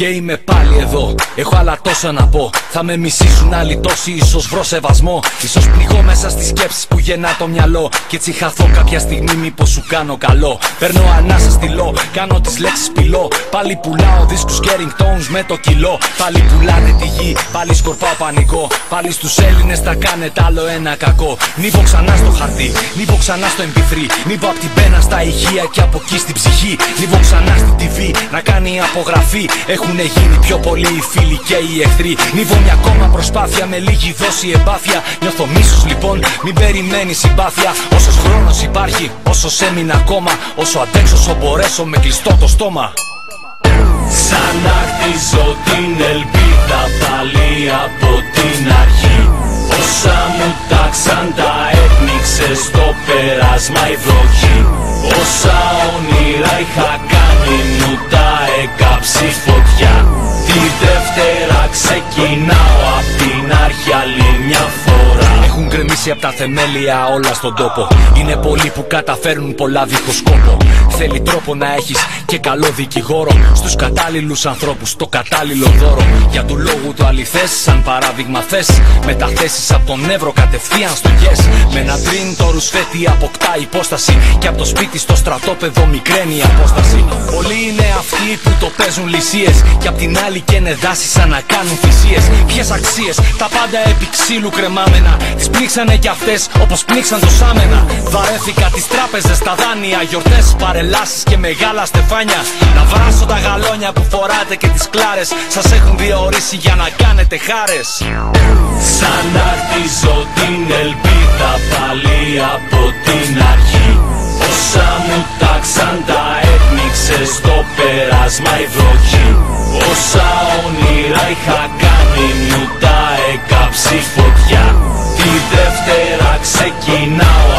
Και είμαι πάλι εδώ, έχω άλλα τόσα να πω. Θα με μισήσουν άλλοι τόσοι, ίσως βρω σεβασμό. σω πνιγώ μέσα στις σκέψεις που γεννά το μυαλό. Και έτσι χαθώ κάποια στιγμή, μήπως σου κάνω καλό. Παίρνω ανάσα στυλό, κάνω τις λέξεις πυλό. Πάλι πουλάω δίσκους και tones με το κιλό. Πάλι πουλάτε τη γη, πάλι σκορπάω πανικό. Πάλι στους Έλληνες θα κάνετε άλλο ένα κακό. Νίβω ξανά στο χαρτί, νίβω ξανά στο MP3. Νίβω απ' την πένα στα ηχεία και από εκεί στην ψυχή. Νίβω ξανά στην TV να κάνει απογραφή. Έχουν γίνει πιο πολλοί οι φίλοι και οι εχθροί. Νίβω μια ακόμα προσπάθεια με λίγη δόση εμπάθεια. Νιώθω μίσος λοιπόν, μην περιμένεις συμπάθεια. Όσος χρόνος υπάρχει, όσος έμεινα ακόμα. Όσο αντέξω, όσο μπορέσω με κλειστό το στόμα. Σαν να χτίζω την ελπίδα πάλι από την αρχή Όσα μου τάξαν τα έπνιξε στο πέρασμα η βροχή Όσα όνειρα είχα κάνει μου τα έκαψει φωτιά Τη Δευτέρα ξεκινάω απ' την γκρεμίσει από τα θεμέλια όλα στον τόπο. Είναι πολλοί που καταφέρνουν πολλά δίχως σκόπο. Θέλει τρόπο να έχεις και καλό δικηγόρο. Στους κατάλληλους ανθρώπους το κατάλληλο δώρο. Για του λόγου το αληθές σαν παράδειγμα θες. Μεταθέσεις από τον Εύρο κατευθείαν στο yes. Με ένα τριν το ρουσφέτη αποκτά υπόσταση. Και από το σπίτι στο στρατόπεδο μικραίνει η απόσταση. Πολλοί είναι αυτοί που το παίζουν λυσίες. Και απ' την άλλη και είναι δάση σαν να κάνουν θυσίες. Ποιες αξίες, τα πάντα επί ξύλου κρεμάμενα. Τις πνίξανε κι αυτές όπως πνίξαν το σάμενα. Βαρέθηκα τις τράπεζες, τα δάνεια, γιορτές, παρελάσεις και μεγάλα στεφάνια. Να βράσω τα γαλόνια που φοράτε και τις κλάρες. Σας έχουν διορίσει για να κάνετε χάρες. Σαν να χτίζω την ελπίδα πάλι από την αρχή. Όσα μου τάξαν τα έπνιξε στο πέρασμα η βροχή. Όσα όνειρα είχα κάνει μου τα φωτιά